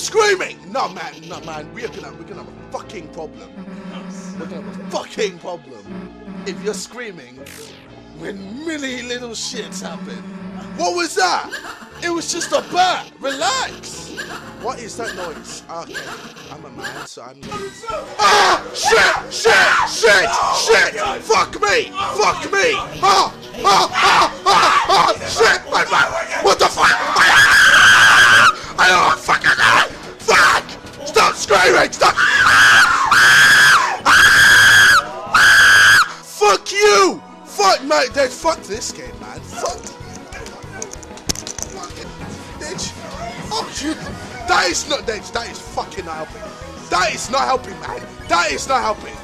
screaming? No, man, no, man. We're gonna, we're gonna have a fucking problem. We're gonna have a fucking problem if you're screaming when many little shits happen. What was that? It was just a bat. Relax. What is that noise? Okay, I'm a man, so I'm. Ah! Shit! Shit! Shit! Shit! Fuck me! Fuck me! Ah! Ah! Ah! Ah! ah. Shit! What the fuck? I don't! Fuck! Stop! Fuck you! Fuck mate, dude, fuck this game, man. Fuck. Fucking bitch. Oh, you. That is not, is, that is fucking not helping. That is not helping, man. That is not helping.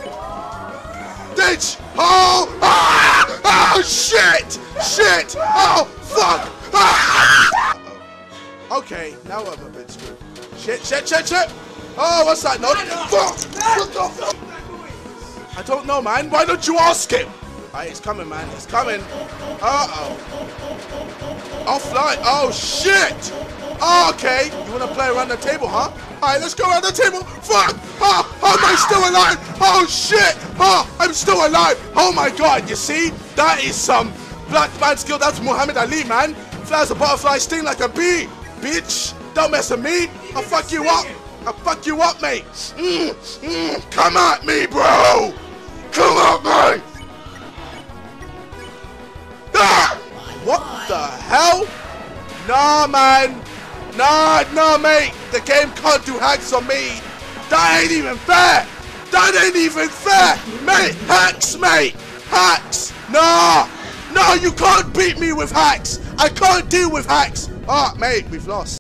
Ditch! Oh! Ah! Oh, shit! Shit! Oh, fuck! Ah! Okay, now I'm a bit screwed. Shit, shit, shit, shit! Oh, what's that noise? Fuck! What the fuck? I don't know, man. Why don't you ask him? Alright, it's coming, man. It's coming. Uh-oh. Offline. Oh, shit! Oh, okay. You want to play around the table, huh? Alright, let's go around the table. Fuck! Oh, oh, am I still alive? Oh, shit! Oh, I'm still alive. Oh, my God. You see? That is some black man skill. That's Muhammad Ali, man. Flies a butterfly, sting like a bee. Bitch, don't mess with me. I'll fuck you up. I'll fuck you up, mate. Mm, mm, come at me, bro. Come at me. Ah! What the hell? Nah, man. Nah, nah, mate. The game can't do hacks on me. That ain't even fair. That ain't even fair. Mate, hacks, mate. Hacks. Nah. No, you can't beat me with hacks. I can't deal with hacks. Ah, mate, we've lost.